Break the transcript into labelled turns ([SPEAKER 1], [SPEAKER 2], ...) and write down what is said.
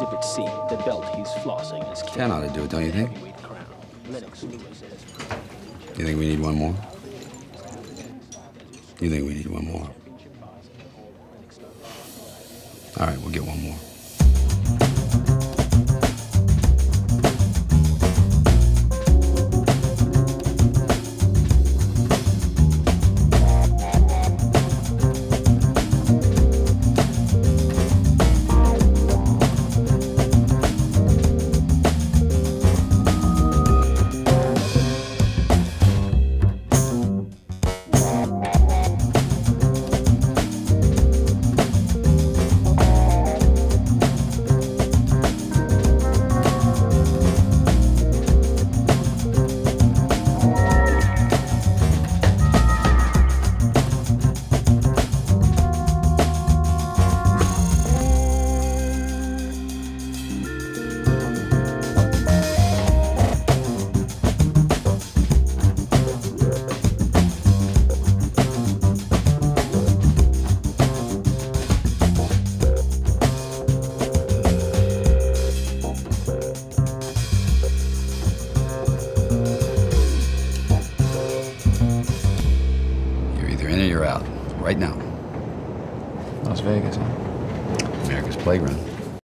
[SPEAKER 1] Exhibit C, the belt he's flossing is
[SPEAKER 2] Ken ought to do it, don't you think?
[SPEAKER 1] heavyweight crown. Lennox Lewis is
[SPEAKER 2] You think we need one more? You think we need one more? All right, we'll get one more. In or you're out. Right now.
[SPEAKER 3] Las Vegas, huh?
[SPEAKER 2] America's playground.